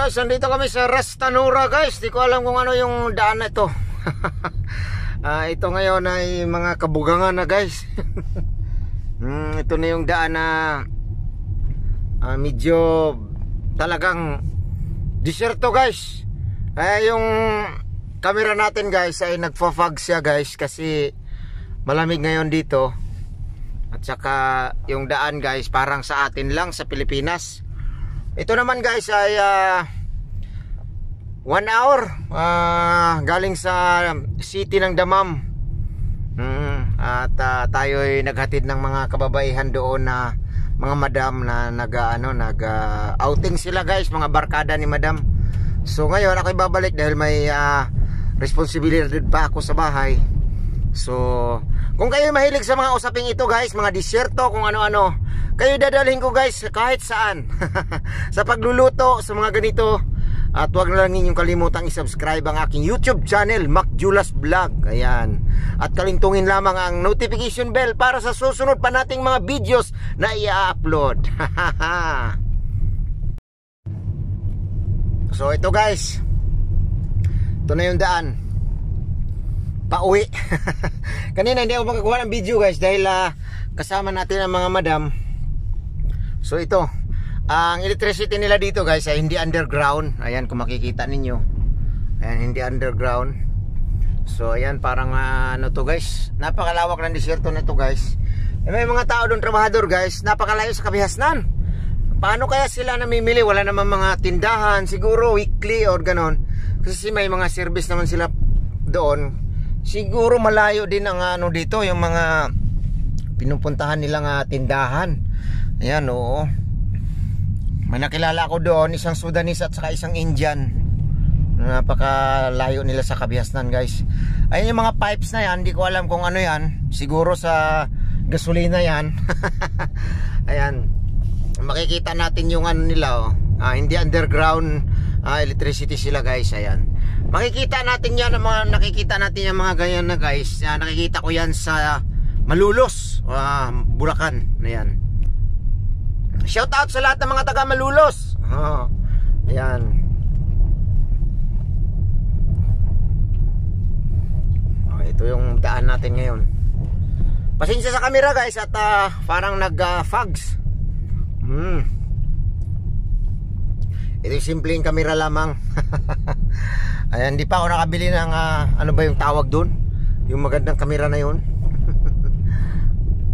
guys, nandito kami sa Rastanura guys. Di ko alam kung ano yung daan na ito. uh, ito ngayon ay mga kabugangan na guys. hmm, ito na yung daan na uh, medyo talagang disyerto guys. Eh yung camera natin guys ay nagfa-fog siya guys kasi malamig ngayon dito. At saka yung daan guys parang sa atin lang sa Pilipinas ito naman guys ay uh, one hour uh, galing sa city ng Damam. Mm, at uh, tayo ay naghatid ng mga kababaihan doon na mga madam na nag ano nag uh, outing sila guys, mga barkada ni madam. So ngayon ako babalik dahil may uh, responsibility pa ako sa bahay. So kung kayo mahilig sa mga usaping ito guys, mga disyerto kung ano-ano kayo dadalhin ko guys kahit saan. Sa pagluluto sa mga ganito. At huwag na lang ninyong kalimutang i-subscribe ang aking YouTube channel Mac Julas Vlog. Ayan. At kalintungin lamang ang notification bell para sa susunod pa nating mga videos na i-upload. So ito guys. Ito na yung daan. Pauwi. Kanina hindi ako magagawa ng video guys dahil uh, kasama natin ang mga madam So ito, ang electricity nila dito guys ay hindi underground. Ayan kung makikita ninyo. Ayan hindi underground. So ayan parang uh, ano to guys. Napakalawak ng disyerto nito guys. Eh, may mga tao doon trabahador guys. Napakalayo sa kabihasnan. Paano kaya sila namimili? Wala naman mga tindahan. Siguro weekly or ganon. Kasi may mga service naman sila doon. Siguro malayo din ang ano dito. Yung mga pinupuntahan nilang uh, tindahan. Ayan oo. May nakilala ako doon, isang Sudanese at saka isang Indian. Napakalayo nila sa kabihasnan guys. Ayun yung mga pipes na yan, hindi ko alam kung ano yan. Siguro sa gasolina yan. Ayan. Makikita natin yung ano nila oh. Ah, hindi underground ah, electricity sila guys. Ayan. Makikita natin yan, mga, nakikita natin yung mga ganyan na guys. Ah, nakikita ko yan sa Malulos, ah, Bulacan. Ayan. Shout out sa lahat ng mga taga Malulos. Oh, ayan. Oh, ito yung daan natin ngayon. Pasensya sa camera guys at uh, parang nag-fogs. Uh, hmm. Ito yung simpleng camera lamang. Ayan, hindi pa ako nakabili ng uh, ano ba yung tawag doon? Yung magandang camera na yun.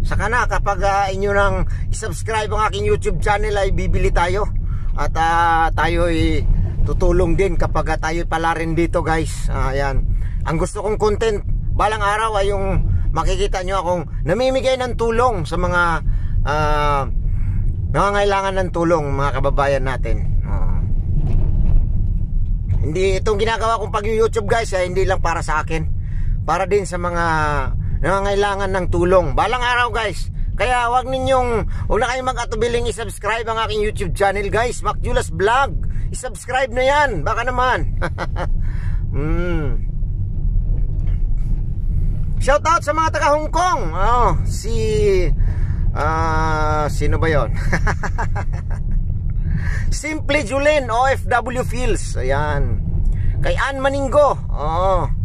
Saka na kapag uh, inyo nang subscribe ang aking YouTube channel ay bibili tayo. At uh, tayo ay tutulong din kapag uh, tayo pala rin dito guys. Uh, ayan. Ang gusto kong content balang araw ay yung makikita nyo akong namimigay ng tulong sa mga uh, nangangailangan ng tulong mga kababayan natin. Uh, hindi itong ginagawa kong pag-YouTube guys ay hindi lang para sa akin. Para din sa mga nangangailangan ng tulong. Balang araw guys. Kaya wag ninyong, huwag na kayong mag-atubiling i-subscribe ang aking YouTube channel guys. Mac Julas Vlog. I-subscribe na yan. Baka naman. mm. Shout out sa mga taga Hong Kong. Oh, si uh, sino ba 'yon? Simply Julin OFW Feels. Ayan. Kay Ann Maningo. Oh.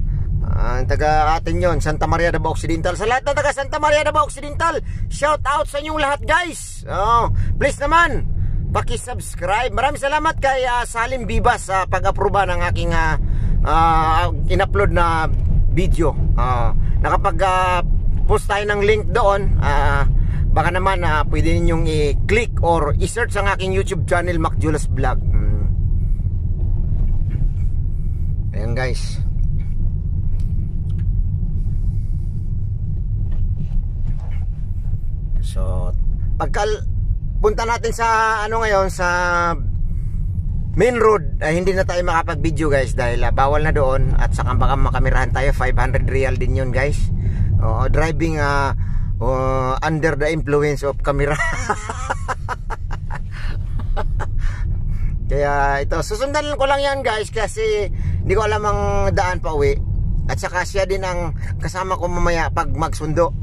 Ang taga atin yon Santa Maria de Occidental. Sa lahat na taga Santa Maria de Occidental, shout out sa inyong lahat guys. Oh, please naman, paki-subscribe. Maraming salamat kay uh, Salim Bibas sa uh, pag-aproba ng aking uh, uh, in-upload na video. Uh, nakapag uh, post tayo ng link doon, uh, baka naman uh, pwede ninyong i-click or i-search ang aking YouTube channel Mac Julas Vlog. Mm. Ayan guys. So, pagka punta natin sa ano ngayon sa main road ay hindi na tayo makapag-video guys dahil uh, bawal na doon at saka baka makamirahan tayo 500 real din yun guys. Uh, driving uh, uh, under the influence of camera. Kaya ito, susundan ko lang yan guys kasi hindi ko alam ang daan pa uwi. At saka siya din ang kasama ko mamaya pag magsundo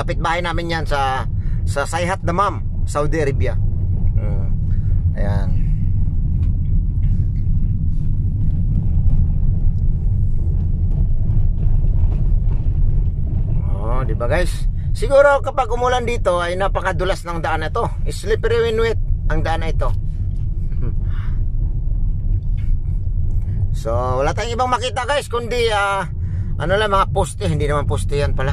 kapitbahay namin yan sa sa Sayhat Damam, Saudi Arabia. Mm. Ayan. Oh, di ba guys? Siguro kapag umulan dito ay napakadulas ng daan na to. Slippery when wet ang daan na ito. so, wala tayong ibang makita guys kundi ah uh, ano lang mga poste, hindi naman poste yan pala.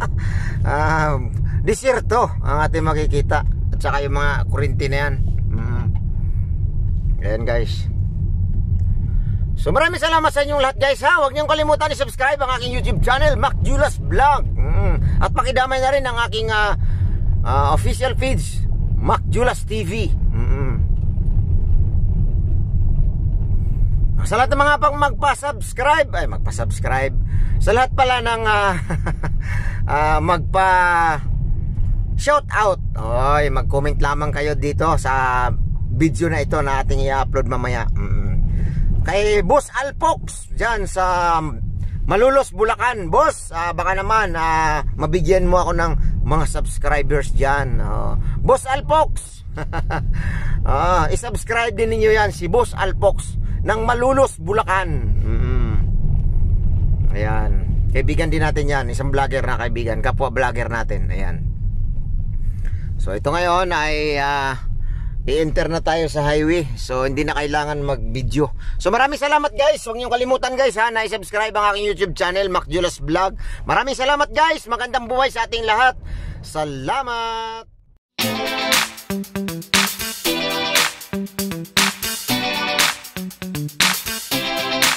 uh, desierto ang ating makikita at saka yung mga kurinti na yan. Mm. Guys. So maraming salamat sa inyong lahat guys ha. Huwag niyong kalimutan i-subscribe ang aking YouTube channel, Mac Julas Vlog. Mm. At pakidamay na rin ang aking uh, uh, official feeds, Mac Julas TV. Mm. Sa lahat ng mga pang magpa-subscribe, ay magpa-subscribe. Sa lahat pala ng uh, uh, magpa shout out. Oy, mag-comment lamang kayo dito sa video na ito na ating i-upload mamaya. Mm kay Boss Alpox dyan sa Malulos, Bulacan. Boss, uh, baka naman uh, mabigyan mo ako ng mga subscribers dyan. Uh, Boss Alpox. uh, isubscribe din ninyo yan si Boss Alpox ng Malulos, Bulacan. Mm. Ayan. Kaibigan din natin yan. Isang vlogger na kaibigan. Kapwa vlogger natin. Ayan. So ito ngayon ay uh, i-enter na tayo sa highway. So, hindi na kailangan mag-video. So, maraming salamat guys. Huwag niyo kalimutan guys ha, na i-subscribe ang aking YouTube channel, Mac Julas Vlog. Maraming salamat guys. Magandang buhay sa ating lahat. Salamat! Música